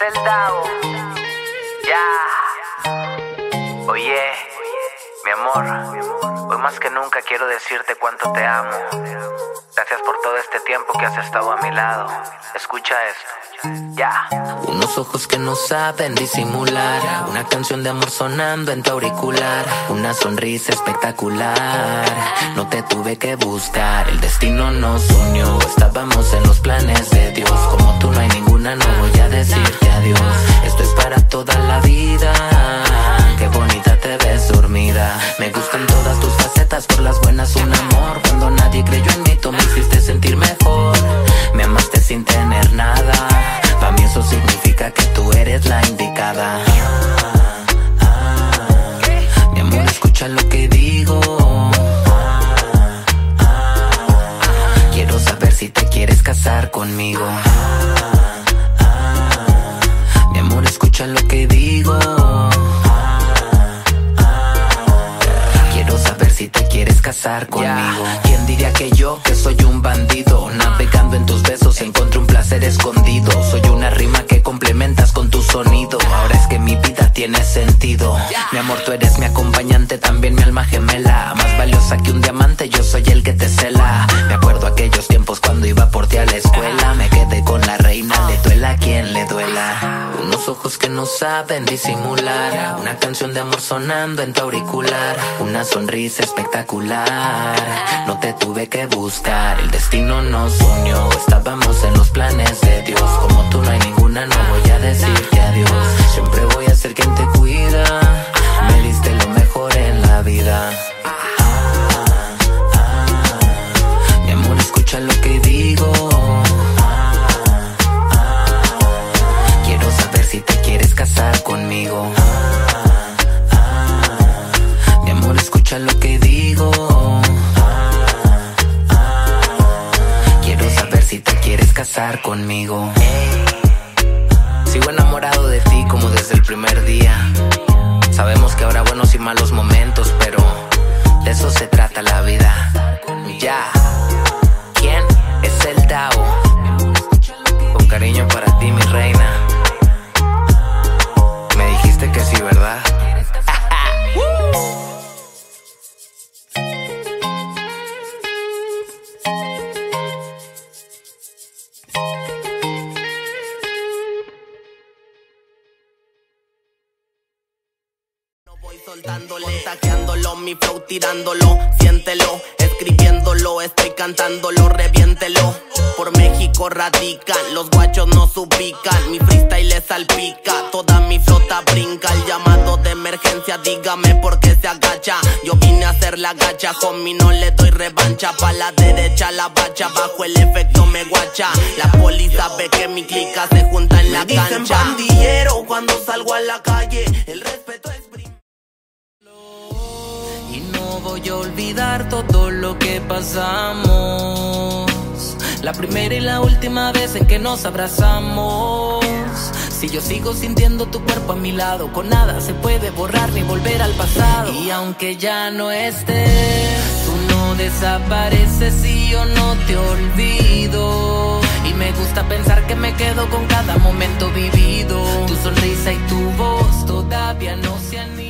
es el Dao. Ya. Oye, mi amor, hoy más que nunca quiero decirte cuánto te amo. Gracias por todo este tiempo que has estado a mi lado. Escucha esto. Ya. Unos ojos que no saben disimular. Una canción de amor sonando en tu auricular. Una sonrisa espectacular. No te tuve que buscar. El destino nos unió. Estábamos en los planes de Dios. Como Para mí eso significa que tú eres la indicada. Mi amor, escucha lo que digo. Quiero saber si te quieres casar conmigo. Casar conmigo. ¿Quién diría que yo, que soy un bandido? Navegando en tus besos encontré un placer escondido. Soy una rima que complementas con tu sonido. Ahora es que mi vida tiene sentido. Mi amor, tú eres mi acompañante, también mi alma gemela. Más valiosa que un diamante, yo soy el que te cela. Me acuerdo aquellos tiempos cuando iba por ti a la escuela. Me quedé con la reina, duela quien le duela. Unos ojos que no saben disimular. Una canción de amor sonando en tu auricular. Una sonrisa espectacular. No te tuve que buscar, el destino nos unió. Estábamos en los planes de Dios. Como tú no hay ninguna, no voy a decirte adiós. Siempre voy a ser quien te cuida. Me diste lo mejor en la vida. Ah, ah. Mi amor, escucha lo que digo. Lo que digo. Quiero saber si te quieres casar conmigo. Sigo enamorado de ti como desde el primer día. Sabemos que habrá buenos y malos momentos, pero de eso se trata la vida. Ya. ¿Quién es el Dao? Con cariño para ti, mi reina. Me dijiste que sí, ¿verdad? Voy soltándole, taqueándolo, mi flow tirándolo, siéntelo, escribiéndolo, estoy cantándolo, reviéntelo. Por México radican, los guachos no subican, mi freestyle le salpica, toda mi flota brinca, el llamado de emergencia, dígame por qué se agacha. Yo vine a hacer la gacha, homie, no le doy revancha, pa' la derecha la bacha, bajo el efecto me guacha. La poli sabe que mi clica se junta en la Me dicen cancha. pandillero cuando salgo a la calle. El voy a olvidar todo lo que pasamos. La primera y la última vez en que nos abrazamos. Si yo sigo sintiendo tu cuerpo a mi lado, con nada se puede borrar ni volver al pasado. Y aunque ya no estés, tú no desapareces y yo no te olvido. Y me gusta pensar que me quedo con cada momento vivido. Tu sonrisa y tu voz todavía no se han ido.